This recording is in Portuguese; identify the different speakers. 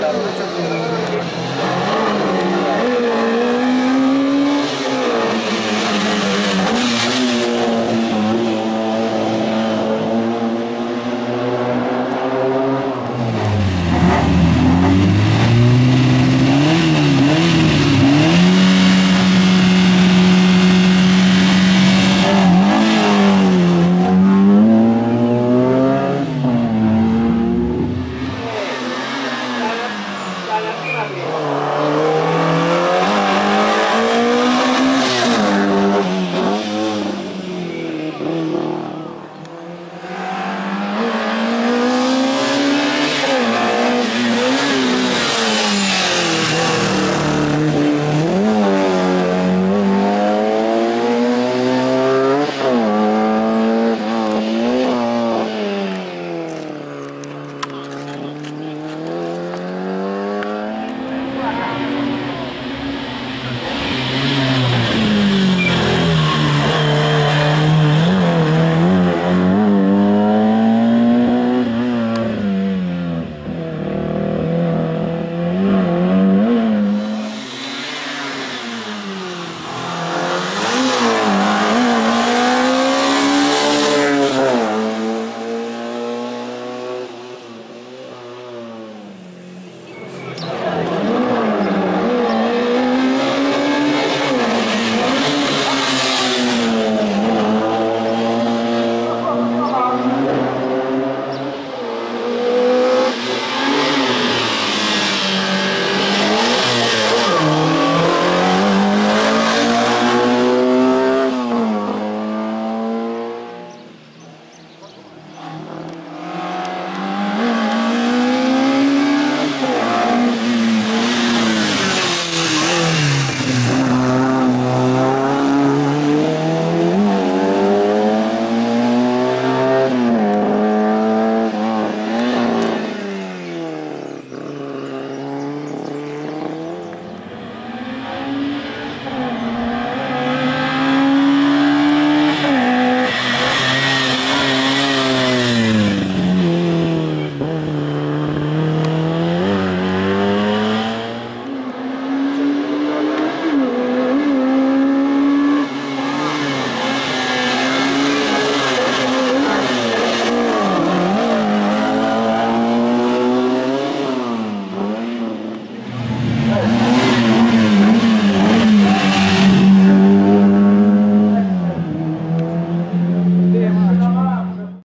Speaker 1: Thank you. trabalhar na vida.